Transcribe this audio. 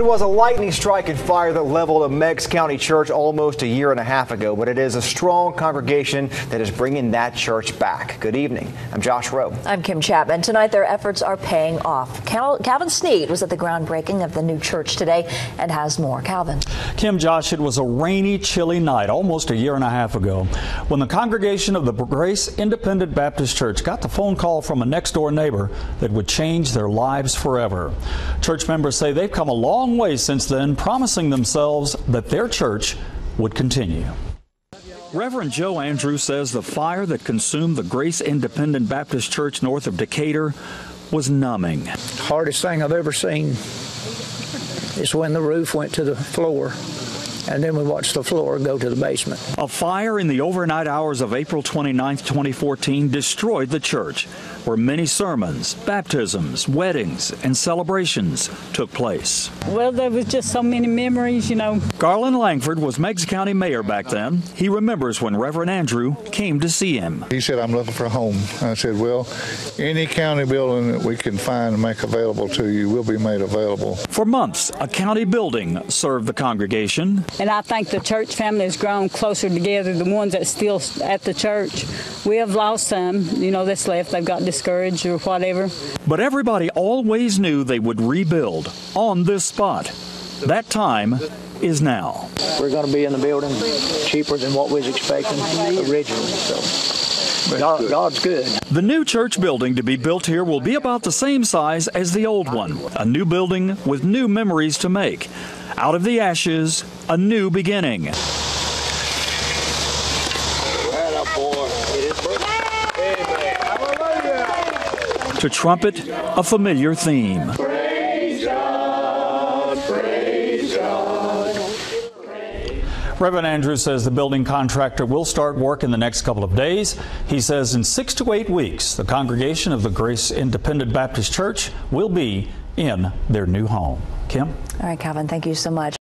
It was a lightning strike and fire that leveled a Meigs County church almost a year and a half ago, but it is a strong congregation that is bringing that church back. Good evening. I'm Josh Rowe. I'm Kim Chapman. Tonight, their efforts are paying off. Cal Calvin Sneed was at the groundbreaking of the new church today and has more. Calvin. Kim, Josh, it was a rainy, chilly night almost a year and a half ago when the congregation of the Grace Independent Baptist Church got the phone call from a next door neighbor that would change their lives forever. Church members say they've come a long long way since then, promising themselves that their church would continue. Reverend Joe Andrews says the fire that consumed the Grace Independent Baptist Church north of Decatur was numbing. Hardest thing I've ever seen is when the roof went to the floor and then we watched the floor go to the basement. A fire in the overnight hours of April 29, 2014 destroyed the church, where many sermons, baptisms, weddings, and celebrations took place. Well, there was just so many memories, you know. Garland Langford was Meigs County mayor back then. He remembers when Reverend Andrew came to see him. He said, I'm looking for a home. I said, well, any county building that we can find and make available to you will be made available. For months, a county building served the congregation. And I think the church family has grown closer together, the ones that still at the church. We have lost some, you know, that's left. They've got discouraged or whatever. But everybody always knew they would rebuild on this spot. That time is now. We're going to be in the building cheaper than what we was expecting originally. So God, God's good. The new church building to be built here will be about the same size as the old one. A new building with new memories to make. Out of the ashes, a new beginning. To trumpet a familiar theme. Reverend Andrews says the building contractor will start work in the next couple of days. He says in six to eight weeks, the congregation of the Grace Independent Baptist Church will be in their new home. Kim? All right, Calvin, thank you so much.